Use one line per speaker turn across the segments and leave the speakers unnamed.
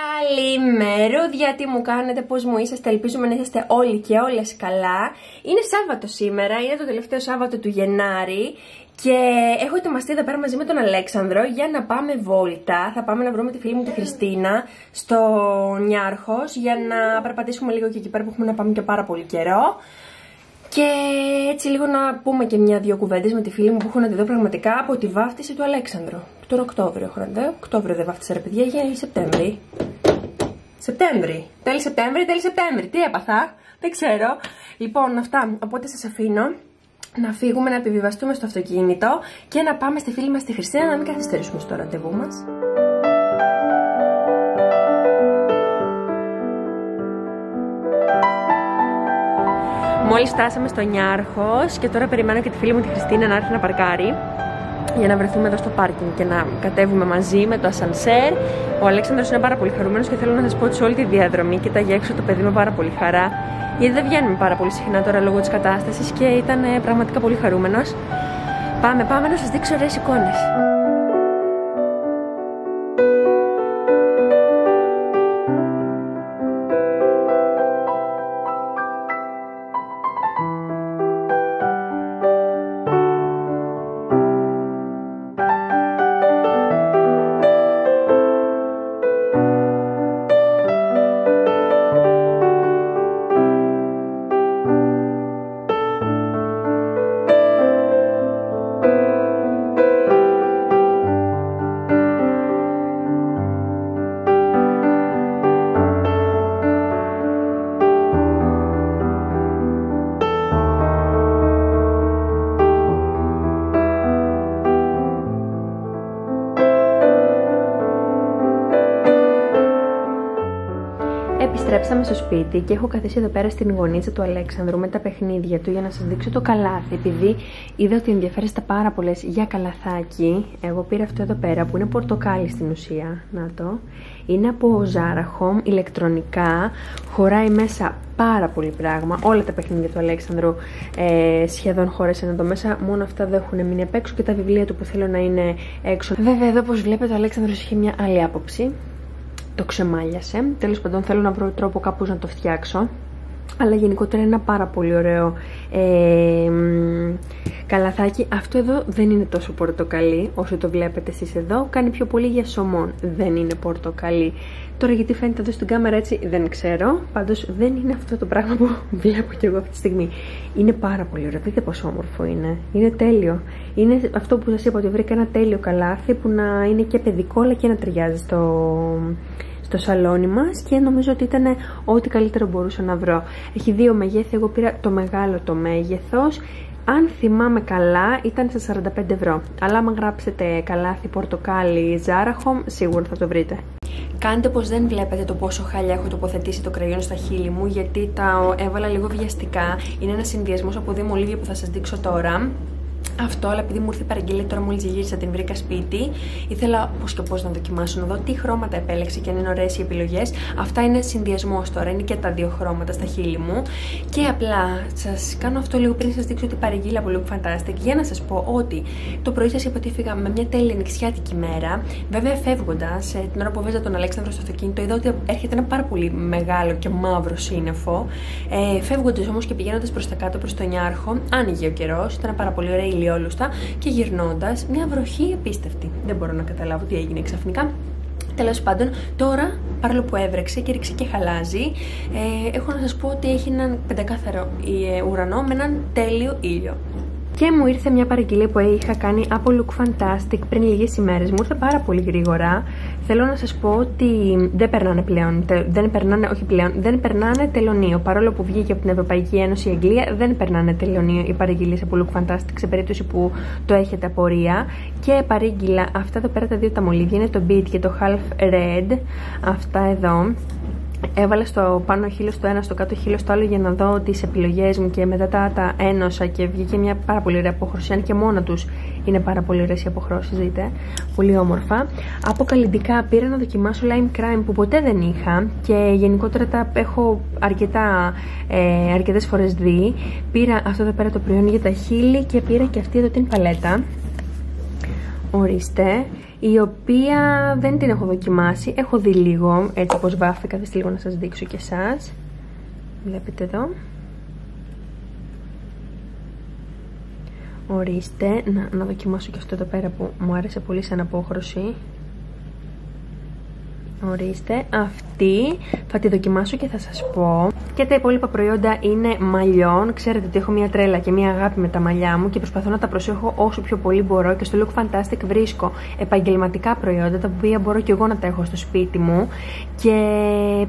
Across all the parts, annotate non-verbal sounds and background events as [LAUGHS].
Καλημέρα, γιατί μου κάνετε, πώς μου είσαστε, ελπίζουμε να είσαστε όλοι και όλες καλά. Είναι Σάββατο σήμερα, είναι το τελευταίο Σάββατο του Γενάρη και έχω ετοιμαστεί εδώ πέρα μαζί με τον Αλέξανδρο για να πάμε βόλτα. Θα πάμε να βρούμε τη φίλη μου τη Χριστίνα στο Νιάρχος για να περπατήσουμε λίγο και εκεί πέρα που έχουμε να πάμε και πάρα πολύ καιρό. Και έτσι λίγο να πούμε και μια-δυο κουβέντες με τη φίλη μου που έχω να τη δω πραγματικά από τη βάφτιση του Αλέξανδρου. Τώρα Οκτώβριο έχω να δω. Οκτώβριο δεν βάφτισα ρε παιδιά, για Σεπτέμβρη. Σεπτέμβρη. Τέλη Σεπτέμβρη, τέλη Σεπτέμβρη. Τι έπαθα, δεν ξέρω. Λοιπόν, αυτά. Οπότε σας αφήνω να φύγουμε, να επιβιβαστούμε στο αυτοκίνητο και να πάμε στη φίλη μας τη Χριστίνα να μην καθυστερήσουμε στο ραντεβού μας. Μόλις φτάσαμε στο Νιάρχος και τώρα περιμένω και τη φίλη μου τη Χριστίνα να έρθει να παρκάρει για να βρεθούμε εδώ στο πάρκινγκ και να κατέβουμε μαζί με το ασανσέρ. Ο Αλέξανδρος είναι πάρα πολύ χαρούμενος και θέλω να σας πω ότι σε όλη τη διαδρομή κοιτάγει έξω το παιδί με πάρα πολύ χαρά. Γιατί δεν βγαίνουμε πάρα πολύ συχνά τώρα λόγω της κατάστασης και ήταν ε, πραγματικά πολύ χαρούμενος. Πάμε, πάμε να σας δείξω ωραίες εικόνες. Επιστρέψαμε στο σπίτι και έχω καθίσει εδώ πέρα στην γωνίτσα του Αλέξανδρου με τα παιχνίδια του για να σας δείξω το καλάθι επειδή είδα ότι ενδιαφέρεστε πάρα πολλές για καλαθάκι. Εγώ πήρα αυτό εδώ πέρα που είναι πορτοκάλι στην ουσία. Να το. Είναι από Zara Home ηλεκτρονικά. Χωράει μέσα πάρα πολύ πράγμα. Όλα τα παιχνίδια του Αλέξανδρου ε, σχεδόν χώρεσαν εδώ μέσα. Μόνο αυτά δεν έχουν μείνει απ' έξω και τα βιβλία του που θέλω να είναι έξω. Βέβαια εδώ όπως βλέπετε ο Αλέξανδρος είχε μια άλλη άποψη το ξεμάλιασε. Τέλος πάντων θέλω να βρω τρόπο κάπως να το φτιάξω. Αλλά γενικότερα είναι ένα πάρα πολύ ωραίο ε, καλαθάκι. Αυτό εδώ δεν είναι τόσο πορτοκαλί όσο το βλέπετε εσείς εδώ. Κάνει πιο πολύ για σωμόν. Δεν είναι πορτοκαλί. Τώρα γιατί φαίνεται εδώ στην κάμερα έτσι δεν ξέρω. Πάντως δεν είναι αυτό το πράγμα που [LAUGHS] βλέπω κι εγώ αυτή τη στιγμή. Είναι πάρα πολύ ωραίο. Δείτε πόσο όμορφο είναι. Είναι τέλειο. Είναι αυτό που σας είπα ότι βρήκα ένα τέλειο καλάθι που να είναι και παιδικό αλλά και να ταιριάζει στο, στο σαλόνι μας και νομίζω ότι ήταν ό,τι καλύτερο μπορούσα να βρω. Έχει δύο μεγέθη, εγώ πήρα το μεγάλο το μέγεθος. Αν θυμάμαι καλά ήταν στα 45 ευρώ. Αλλά άμα γράψετε καλάθι πορτοκάλι Zara Home σίγουρα θα το βρείτε. Κάντε πως δεν βλέπετε το πόσο χάλια έχω τοποθετήσει το κραγιόν στα χείλη μου γιατί τα έβαλα λίγο βιαστικά. Είναι ένας συνδυασμός από δύο μολύβια που θα σας δείξω τώρα αυτό, αλλά επειδή μου ήρθε η παραγγελία τώρα μόλις γύρισα την βρήκα σπίτι, ήθελα πώς και πώς να δοκιμάσω, να δω τι χρώματα επέλεξε και αν είναι ωραίες οι επιλογές. Αυτά είναι συνδυασμός τώρα, είναι και τα δύο χρώματα στα χείλη μου. Και απλά σας κάνω αυτό λίγο πριν σας δείξω την παραγγείλα από Look Fantastic για να σας πω ότι το πρωί σας είπα ότι έφυγα με μια τέλεια νηξιάτικη μέρα. Βέβαια, φεύγοντα, ε, την ώρα που βέζα τον Αλέξανδρο στο αυτοκίνητο, είδα ότι έρχεται ένα πάρα πολύ μεγάλο και μαύρο σύννεφο. Ε, Φεύγοντας όμως και πηγαίνοντας προς τα κάτω προς τον Νιάρχο, άνοιγε ο καιρός, ήταν πάρα πολύ ωραία ηλιόλουστα και γυρνώντας μια βροχή επίστευτη. Δεν μπορώ να καταλάβω τι έγινε ξαφνικά. Τέλος πάντων, τώρα, παρόλο που έβρεξε και ρίξε και χαλάζει, ε, έχω να σας πω ότι έχει έναν πεντακάθαρο ε, ουρανό με έναν τέλειο ήλιο. Και μου ήρθε μια παραγγελία που είχα κάνει από Look Fantastic πριν λίγες ημέρες. Μου ήρθε πάρα πολύ γρήγορα. Θέλω να σας πω ότι δεν περνάνε πλέον. Δεν περνάνε, όχι πλέον, δεν περνάνε τελωνίο. Παρόλο που βγήκε από την Ευρωπαϊκή Ένωση η Αγγλία, δεν περνάνε τελωνίο οι παραγγελίε από Look Fantastic σε περίπτωση που το έχετε απορία. Και παρήγγειλα αυτά εδώ πέρα τα δύο τα μολύβια είναι το Beat και το Half Red. Αυτά εδώ. Έβαλα στο πάνω χείλος στο ένα, στο κάτω χείλος στο άλλο για να δω τις επιλογές μου και μετά τα, τα ένωσα και βγήκε μια πάρα πολύ ωραία απόχρωση. Αν και μόνο τους είναι πάρα πολύ ωραίες οι αποχρώσεις, δείτε. Πολύ όμορφα. Από καλλιντικά πήρα να δοκιμάσω lime crime που ποτέ δεν είχα και γενικότερα τα έχω αρκετά, ε, αρκετές φορές δει. Πήρα αυτό εδώ πέρα το προϊόν για τα χείλη και πήρα και αυτή εδώ την παλέτα ορίστε, η οποία δεν την έχω δοκιμάσει, έχω δει λίγο, έτσι όπως βάφει, καθίστε λίγο να σας δείξω και εσάς. Βλέπετε εδώ. Ορίστε, να, να δοκιμάσω και αυτό εδώ πέρα που μου άρεσε πολύ σαν απόχρωση. Ορίστε, αυτή θα τη δοκιμάσω και θα σας πω. Και τα υπόλοιπα προϊόντα είναι μαλλιών. Ξέρετε ότι έχω μια τρέλα και μια αγάπη με τα μαλλιά μου και προσπαθώ να τα προσέχω όσο πιο πολύ μπορώ. Και στο Look Fantastic βρίσκω επαγγελματικά προϊόντα τα οποία μπορώ και εγώ να τα έχω στο σπίτι μου. Και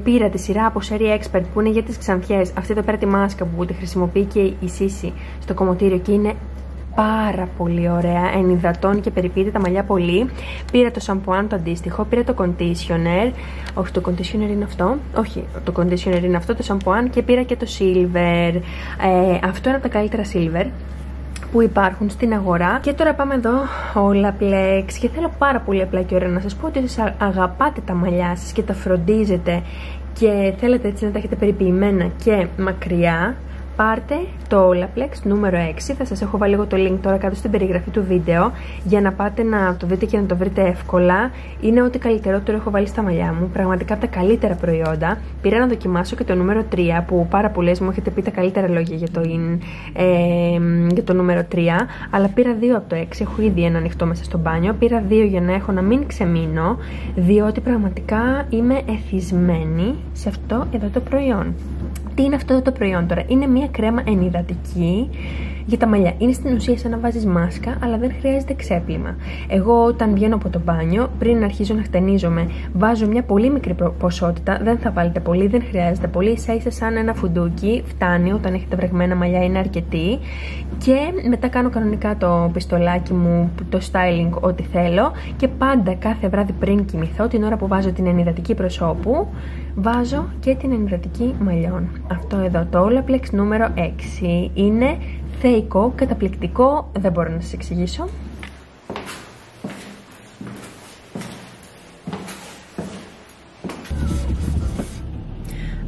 πήρα τη σειρά από Sherry Expert που είναι για τις ξανθιές. Αυτή εδώ πέρα τη μάσκα που τη χρησιμοποιεί και η Sisi στο κομμωτήριο και είναι πάρα πολύ ωραία, ενυδατώνει και περιποιείται τα μαλλιά πολύ. Πήρα το σαμπουάν το αντίστοιχο, πήρα το conditioner, όχι το conditioner είναι αυτό, όχι το conditioner είναι αυτό, το σαμπουάν και πήρα και το silver. Ε, αυτό είναι από τα καλύτερα silver που υπάρχουν στην αγορά. Και τώρα πάμε εδώ όλα Olaplex και θέλω πάρα πολύ απλά και ωραία να σας πω ότι εσείς αγαπάτε τα μαλλιά σας και τα φροντίζετε και θέλετε έτσι να τα έχετε περιποιημένα και μακριά πάρτε το Olaplex νούμερο 6. Θα σας έχω βάλει εγώ το link τώρα κάτω στην περιγραφή του βίντεο για να πάτε να το δείτε και να το βρείτε εύκολα. Είναι ό,τι καλύτερότερο έχω βάλει στα μαλλιά μου. Πραγματικά από τα καλύτερα προϊόντα. Πήρα να δοκιμάσω και το νούμερο 3 που πάρα πολλές μου έχετε πει τα καλύτερα λόγια για το, ε, για το νούμερο 3. Αλλά πήρα δύο από το 6. Έχω ήδη ένα ανοιχτό μέσα στο μπάνιο. Πήρα δύο για να έχω να μην ξεμείνω. Διότι πραγματικά είμαι εθισμένη σε αυτό εδώ το προϊόν. Τι είναι αυτό το προϊόν τώρα. Είναι μια κρέμα ενυδατική για τα μαλλιά. Είναι στην ουσία σαν να βάζεις μάσκα, αλλά δεν χρειάζεται ξέπλυμα. Εγώ, όταν βγαίνω από το μπάνιο, πριν αρχίζω να χτενίζομαι, βάζω μια πολύ μικρή ποσότητα. Δεν θα βάλετε πολύ, δεν χρειάζεται πολύ. σα ίσα σαν ένα φουντούκι. Φτάνει όταν έχετε βρεγμένα μαλλιά, είναι αρκετή. Και μετά κάνω κανονικά το πιστολάκι μου, το styling, ό,τι θέλω. Και πάντα κάθε βράδυ πριν κοιμηθώ, την ώρα που βάζω την ενυδατική προσώπου, βάζω και την ενυδατική μαλλιών. Αυτό εδώ το Olaplex νούμερο 6 είναι θεϊκό, καταπληκτικό, δεν μπορώ να σας εξηγήσω.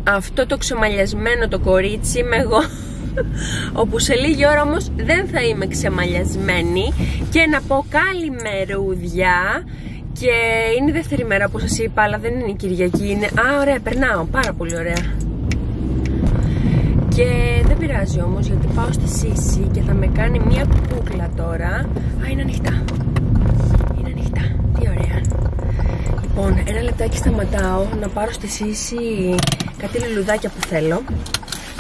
Αυτό το ξεμαλιασμένο το κορίτσι είμαι εγώ [LAUGHS] όπου σε λίγη ώρα όμως δεν θα είμαι ξεμαλιασμένη και να πω καλημερούδια και είναι η δεύτερη μέρα που σας είπα αλλά δεν είναι η Κυριακή είναι... Α ωραία περνάω πάρα πολύ ωραία και δεν πειράζει όμως γιατί πάω στη Σύση και θα με κάνει μια κούκλα τώρα. Α, είναι ανοιχτά. Είναι ανοιχτά. Τι ωραία. Λοιπόν, ένα λεπτάκι σταματάω να πάρω στη Σύση κάτι λουλουδάκια που θέλω.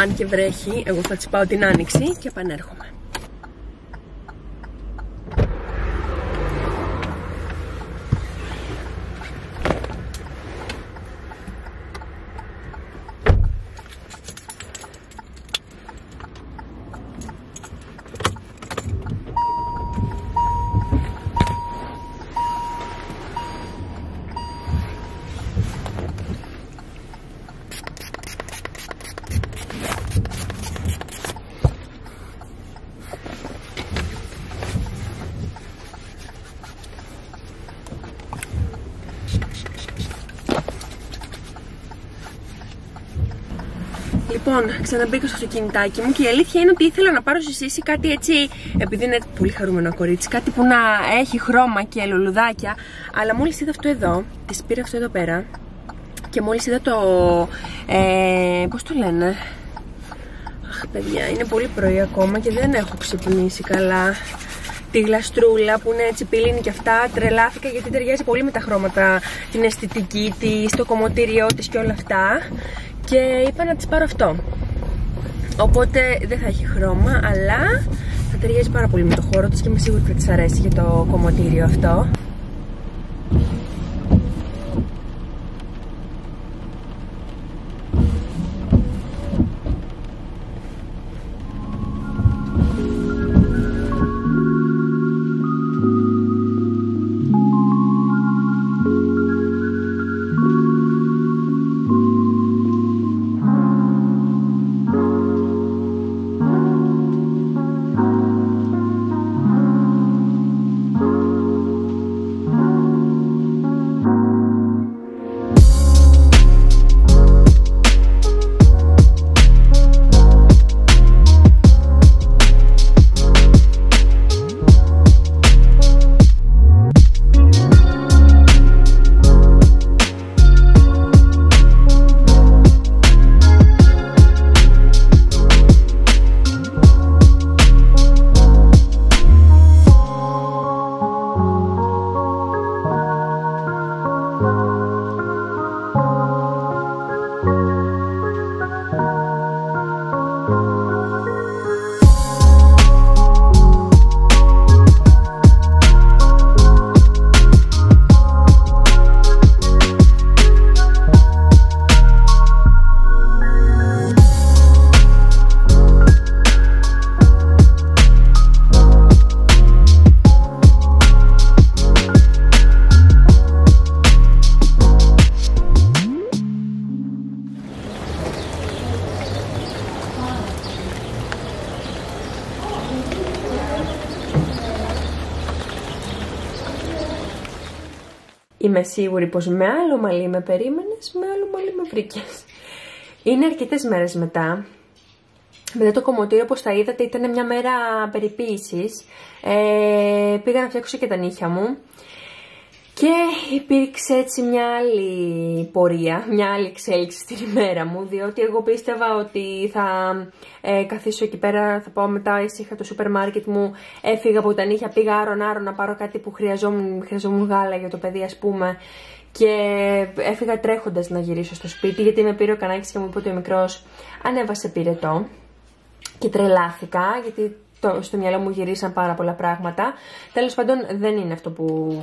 Αν και βρέχει, εγώ θα τις πάω την άνοιξη και επανέρχομαι. Λοιπόν, ξαναμπήκα στο αυτοκινητάκι μου και η αλήθεια είναι ότι ήθελα να πάρω συζήσει κάτι έτσι, επειδή είναι πολύ χαρούμενο κορίτσι, κάτι που να έχει χρώμα και λουλουδάκια. Αλλά μόλις είδα αυτό εδώ, τη πήρα αυτό εδώ πέρα και μόλις είδα το. Ε, Πώς το λένε. Αχ, παιδιά, είναι πολύ πρωί ακόμα και δεν έχω ξυπνήσει καλά. Τη γλαστρούλα που είναι έτσι πύληνη και αυτά, τρελάθηκα γιατί ταιριάζει πολύ με τα χρώματα, την αισθητική της, το κομμωτήριό της και όλα αυτά και είπα να τις πάρω αυτό. Οπότε δεν θα έχει χρώμα αλλά θα ταιριάζει πάρα πολύ με το χώρο της και είμαι σίγουρη ότι θα της αρέσει για το κομμωτήριο αυτό σίγουρη πως με άλλο μαλλί με περίμενες, με άλλο μαλλί με βρήκες. Είναι αρκετές μέρες μετά. Μετά το κομμωτήριο, όπως τα είδατε, ήταν μια μέρα περιποίησης. Ε, πήγα να φτιάξω και τα νύχια μου. Και υπήρξε έτσι μια άλλη πορεία, μια άλλη εξέλιξη στην ημέρα μου, διότι εγώ πίστευα ότι θα ε, καθίσω εκεί πέρα, θα πάω μετά ήσυχα το σούπερ μάρκετ μου, έφυγα από τα νύχια, πήγα άρον άρον να πάρω κάτι που χρειαζόμουν, χρειαζόμουν γάλα για το παιδί ας πούμε. Και έφυγα τρέχοντας να γυρίσω στο σπίτι γιατί με πήρε ο κανάκης και μου είπε ότι ο μικρός ανέβασε πυρετό και τρελάθηκα γιατί το, στο μυαλό μου γυρίσαν πάρα πολλά πράγματα. Τέλος πάντων, δεν είναι αυτό που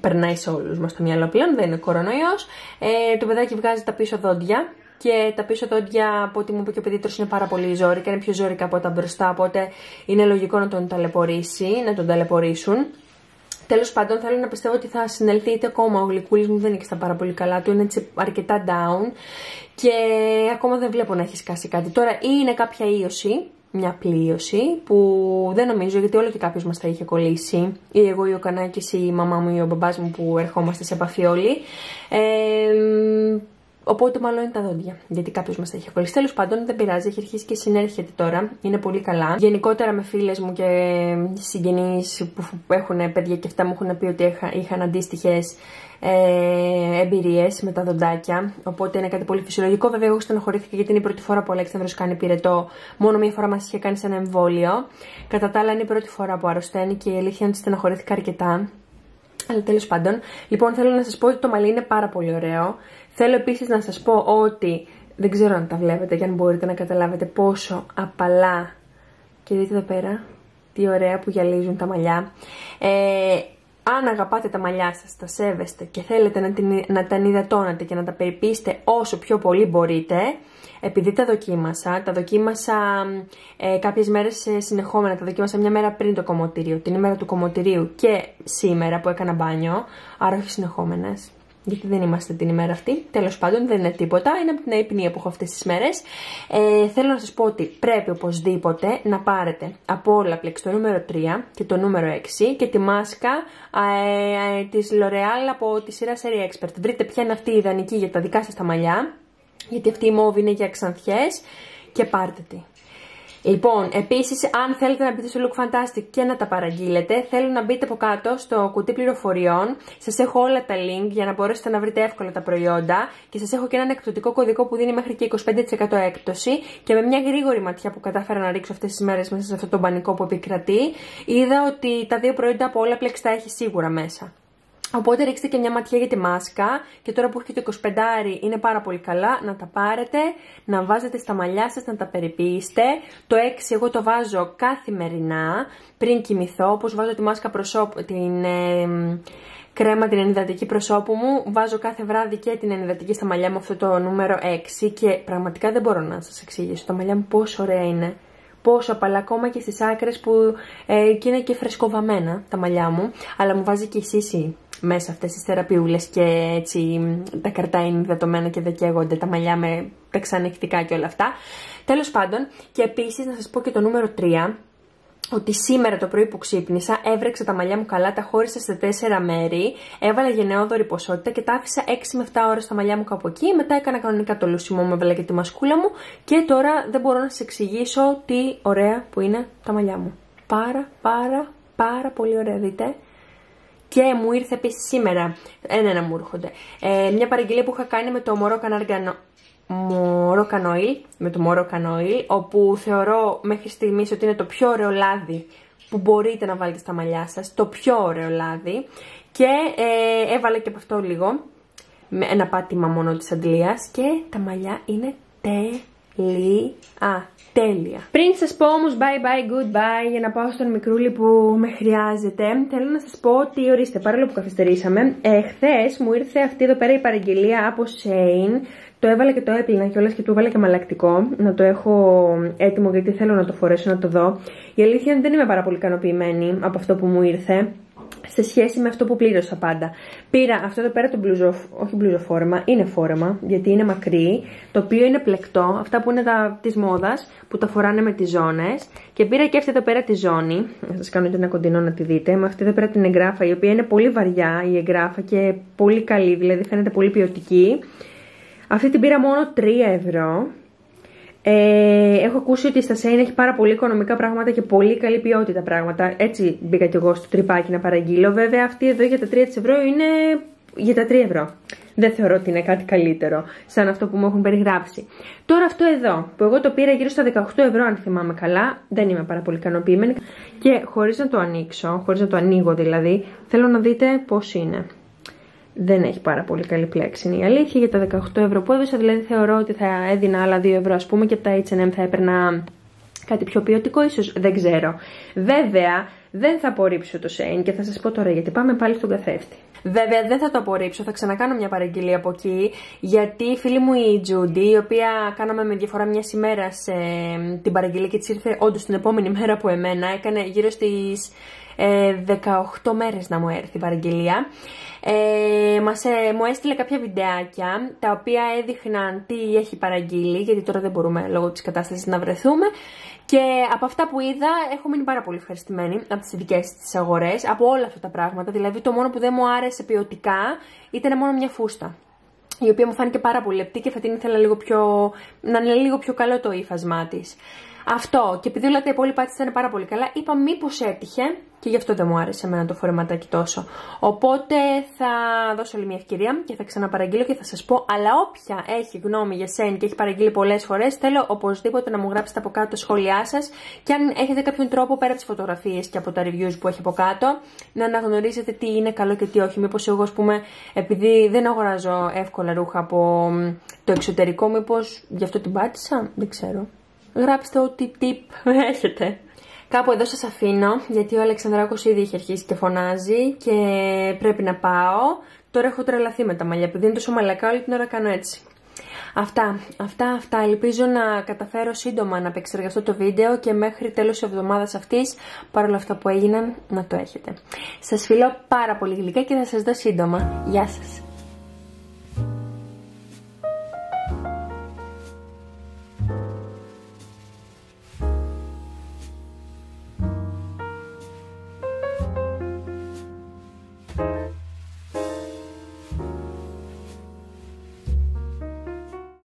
περνάει σε όλους μας στο μυαλό πλέον, δεν είναι κορονοϊός. Ε, το παιδάκι βγάζει τα πίσω δόντια και τα πίσω δόντια, από ό,τι μου είπε και ο παιδίτρος, είναι πάρα πολύ ζώρικα, είναι πιο ζώρικα από τα μπροστά. Οπότε είναι λογικό να τον ταλαιπωρήσει, να τον ταλαιπωρήσουν. Τέλος πάντων, θέλω να πιστεύω ότι θα συνελθεί είτε ακόμα. Ο γλυκούλης μου δεν είναι και στα πάρα πολύ καλά του, είναι έτσι αρκετά down και ακόμα δεν βλέπω να έχει σκάσει κάτι. Τώρα, ή είναι κάποια ίωση, μια πλοίωση που δεν νομίζω γιατί όλο και κάποιος μας θα είχε κολλήσει. Ή εγώ ή ο Κανάκης ή η μαμά μου ή ο μπαμπάς μου που ερχόμαστε σε επαφή όλοι. Ε, Οπότε μάλλον είναι τα δόντια. Γιατί κάποιος μας τα είχε κολλήσει. Τέλος πάντων δεν πειράζει, έχει αρχίσει και συνέρχεται τώρα. Είναι πολύ καλά. Γενικότερα με φίλες μου και συγγενείς που έχουν παιδιά και αυτά μου έχουν πει ότι είχαν αντίστοιχες ε, εμπειρίες με τα δοντάκια. Οπότε είναι κάτι πολύ φυσιολογικό. Βέβαια, εγώ στενοχωρήθηκα γιατί είναι η πρώτη φορά που ο Αλέξανδρος κάνει πυρετό. Μόνο μία φορά μας είχε κάνει σε ένα εμβόλιο. Κατά τα άλλα, είναι η πρώτη φορά που αρρωσταίνει και η αλήθεια είναι ότι στενοχωρήθηκα αρκετά. Αλλά τέλος πάντων, λοιπόν, θέλω να σας πω ότι το μαλλί είναι πάρα πολύ ωραίο. Θέλω επίσης να σας πω ότι δεν ξέρω αν τα βλέπετε και αν μπορείτε να καταλάβετε πόσο απαλά. Και δείτε εδώ πέρα τι ωραία που γυαλίζουν τα μαλλιά. Ε, αν αγαπάτε τα μαλλιά σας, τα σέβεστε και θέλετε να, την, να τα ενυδατώνετε και να τα περιποιήσετε όσο πιο πολύ μπορείτε, επειδή τα δοκίμασα, τα δοκίμασα ε, κάποιες μέρες ε, συνεχόμενα, τα δοκίμασα μια μέρα πριν το κομμωτήριο, την ημέρα του κομμωτηρίου και σήμερα που έκανα μπάνιο, άρα όχι συνεχόμενες γιατί δεν είμαστε την ημέρα αυτή. Τέλος πάντων, δεν είναι τίποτα. Είναι από την αϊπνία που έχω αυτές τις μέρες. Ε, θέλω να σας πω ότι πρέπει οπωσδήποτε να πάρετε από όλα πλέον το νούμερο 3 και το νούμερο 6 και τη μάσκα ε, ε, της L'Oreal από τη σειρά Serie Expert. Βρείτε ποια είναι αυτή η ιδανική για τα δικά σας τα μαλλιά. Γιατί αυτή η μόβη είναι για ξανθιές και πάρτε τη. Λοιπόν, επίσης, αν θέλετε να μπείτε στο Look Fantastic και να τα παραγγείλετε, θέλω να μπείτε από κάτω στο κουτί πληροφοριών. Σας έχω όλα τα link για να μπορέσετε να βρείτε εύκολα τα προϊόντα και σας έχω και έναν εκπτωτικό κωδικό που δίνει μέχρι και 25% έκπτωση. Και με μια γρήγορη ματιά που κατάφερα να ρίξω αυτές τις μέρες μέσα σε αυτό το πανικό που επικρατεί, είδα ότι τα δύο προϊόντα από όλα πλέον τα έχει σίγουρα μέσα. Οπότε ρίξτε και μια ματιά για τη μάσκα και τώρα που έχετε το 25 είναι πάρα πολύ καλά να τα πάρετε, να βάζετε στα μαλλιά σας, να τα περιποιήσετε. Το 6 εγώ το βάζω καθημερινά πριν κοιμηθώ, όπως βάζω τη μάσκα προσώπου, την ε, κρέμα την ενυδατική προσώπου μου, βάζω κάθε βράδυ και την ενυδατική στα μαλλιά μου αυτό το νούμερο 6 και πραγματικά δεν μπορώ να σας εξηγήσω τα μαλλιά μου πόσο ωραία είναι πόσο απαλά ακόμα και στις άκρες που ε, και είναι και φρεσκοβαμένα τα μαλλιά μου αλλά μου βάζει και η σύση μέσα αυτές τις θεραπείουλες και έτσι τα καρτά είναι δεδομένα και δεν καίγονται τα μαλλιά με πεξανεκτικά και όλα αυτά. Τέλος πάντων και επίσης να σας πω και το νούμερο 3 ότι σήμερα το πρωί που ξύπνησα έβρεξα τα μαλλιά μου καλά, τα χώρισα σε τέσσερα μέρη, έβαλα γενναιόδορη ποσότητα και τα άφησα 6 με 7 ώρες τα μαλλιά μου κάπου εκεί, μετά έκανα κανονικά το λούσιμό μου, έβαλα και τη μασκούλα μου και τώρα δεν μπορώ να σας εξηγήσω τι ωραία που είναι τα μαλλιά μου. Πάρα πάρα πάρα πολύ ωραία δείτε. Και μου ήρθε επίσης σήμερα, ένα-ένα μου έρχονται, ε, μια παραγγελία που είχα κάνει με το μωρό κανάργανο, μωρό κανόιλ, με το μωρό κανόιλ, όπου θεωρώ μέχρι στιγμής ότι είναι το πιο ωραίο λάδι που μπορείτε να βάλετε στα μαλλιά σας, το πιο ωραίο λάδι. Και ε, έβαλε και από αυτό λίγο, με ένα πάτημα μόνο της αντλίας και τα μαλλιά είναι τέλεια τέλεια. Πριν σας πω όμως bye bye goodbye για να πάω στον μικρούλι που με χρειάζεται, θέλω να σας πω ότι ορίστε παρόλο που καθυστερήσαμε, ε, μου ήρθε αυτή εδώ πέρα η παραγγελία από Shane, το έβαλα και το έπλυνα κιόλας και του έβαλα και μαλακτικό, να το έχω έτοιμο γιατί θέλω να το φορέσω να το δω. Η αλήθεια είναι δεν είμαι πάρα πολύ ικανοποιημένη από αυτό που μου ήρθε. σε σχέση με αυτό που πλήρωσα πάντα. Πήρα αυτό εδώ πέρα το μπλουζο, όχι μπλουζοφόρεμα, είναι φόρεμα, γιατί είναι μακρύ, το οποίο είναι πλεκτό, αυτά που είναι τα, της μόδας, που τα φοράνε με τις ζώνες. Και πήρα και αυτή εδώ πέρα τη ζώνη, θα σας κάνω και ένα κοντινό να τη δείτε, με αυτή εδώ πέρα την εγγράφα, η οποία είναι πολύ βαριά η εγγράφα και πολύ καλή, δηλαδή φαίνεται πολύ ποιοτική. Αυτή την πήρα μόνο 3 ευρώ ε, έχω ακούσει ότι στα Σέιν έχει πάρα πολύ οικονομικά πράγματα και πολύ καλή ποιότητα πράγματα. Έτσι μπήκα κι εγώ στο τρυπάκι να παραγγείλω. Βέβαια αυτή εδώ για τα 3 ευρώ είναι για τα 3 ευρώ. Δεν θεωρώ ότι είναι κάτι καλύτερο σαν αυτό που μου έχουν περιγράψει. Τώρα αυτό εδώ που εγώ το πήρα γύρω στα 18 ευρώ αν θυμάμαι καλά. Δεν είμαι πάρα πολύ ικανοποιημένη. Και χωρίς να το ανοίξω, χωρίς να το ανοίγω δηλαδή, θέλω να δείτε πώς είναι δεν έχει πάρα πολύ καλή πλέξη. Είναι η αλήθεια για τα 18 ευρώ που έδωσα, δηλαδή θεωρώ ότι θα έδινα άλλα 2 ευρώ ας πούμε και από τα H&M θα έπαιρνα κάτι πιο ποιοτικό ίσως, δεν ξέρω. Βέβαια, δεν θα απορρίψω το Shane και θα σας πω τώρα γιατί πάμε πάλι στον καθρέφτη. Βέβαια δεν θα το απορρίψω, θα ξανακάνω μια παραγγελία από εκεί γιατί η φίλη μου η Τζούντι, η οποία κάναμε με διαφορά μιας ημέρας την παραγγελία και της ήρθε όντως την επόμενη μέρα από εμένα, έκανε γύρω στις 18 ε, μέρες να μου έρθει η παραγγελία. Ε, μας, ε, μου έστειλε κάποια βιντεάκια τα οποία έδειχναν τι έχει παραγγείλει γιατί τώρα δεν μπορούμε λόγω της κατάστασης να βρεθούμε και από αυτά που είδα έχω μείνει πάρα πολύ ευχαριστημένη από τις δικές της αγορές, από όλα αυτά τα πράγματα, δηλαδή το μόνο που δεν μου άρεσε ποιοτικά ήταν μόνο μια φούστα η οποία μου φάνηκε πάρα πολύ λεπτή και θα την ήθελα λίγο πιο, να είναι λίγο πιο καλό το ύφασμά της. Αυτό. Και επειδή όλα τα υπόλοιπα έτσι ήταν πάρα πολύ καλά, είπα μήπως έτυχε και γι' αυτό δεν μου άρεσε εμένα το φορεματάκι τόσο. Οπότε θα δώσω άλλη μια ευκαιρία και θα ξαναπαραγγείλω και θα σας πω. Αλλά όποια έχει γνώμη για σένα και έχει παραγγείλει πολλές φορές, θέλω οπωσδήποτε να μου γράψετε από κάτω τα σχόλιά σας. Και αν έχετε κάποιον τρόπο πέρα από τις φωτογραφίες και από τα reviews που έχει από κάτω, να αναγνωρίσετε τι είναι καλό και τι όχι. Μήπως εγώ, ας πούμε, επειδή δεν αγοράζω εύκολα ρούχα από το εξωτερικό, μήπως γι' αυτό την πάτησα, δεν ξέρω γράψτε ό,τι tip [LAUGHS] έχετε. Κάπου εδώ σας αφήνω, γιατί ο Αλεξανδράκος ήδη έχει αρχίσει και φωνάζει και πρέπει να πάω. Τώρα έχω τρελαθεί με τα μαλλιά, επειδή είναι τόσο μαλακά όλη την ώρα κάνω έτσι. Αυτά, αυτά, αυτά. Ελπίζω να καταφέρω σύντομα να επεξεργαστώ το βίντεο και μέχρι τέλος της εβδομάδας αυτής, παρόλα αυτά που έγιναν, να το έχετε. Σας φιλώ πάρα πολύ γλυκά και θα σας δω σύντομα. Γεια σας!